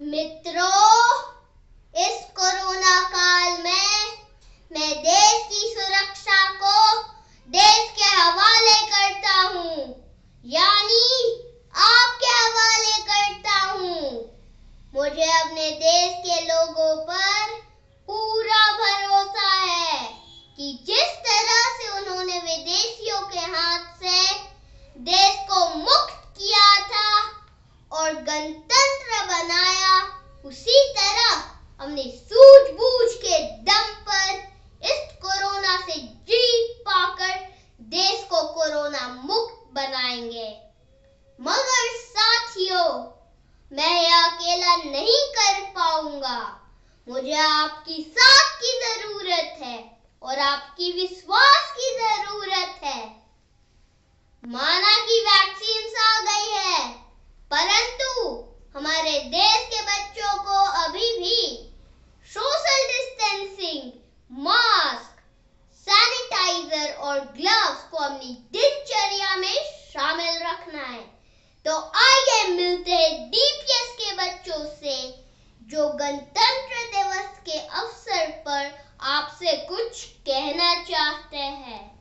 मित्रों, इस कोरोना काल में मैं देश की सुरक्षा को देश के हवाले करता हूँ। यानी आपके हवाले करता हूँ। मुझे अपने देश के लोगों पर पूरा भरोसा है कि जिस तरह से उन्होंने विदेशियों के हाथ से देश को मुक्त किया था और गणतंत्र बनाया उसी तरह हमने सूझबूझ के दम पर इस कोरोना से जीत पाकर देश को कोरोना मुक्त बनाएँगे। मगर साथियों, मैं यह अकेला नहीं कर पाऊँगा। मुझे आपकी साथ की ज़रूरत है और आपकी विश्वास की ज़रूरत है। माना कि वैक्सीन आ गई है, परंतु हमारे देश और ग्लव्स को अपनी दिनचर्या में शामिल रखना है। तो आइए मिलते हैं डीपीएस के बच्चों से, जो गणतंत्र दिवस के अवसर पर आपसे कुछ कहना चाहते हैं।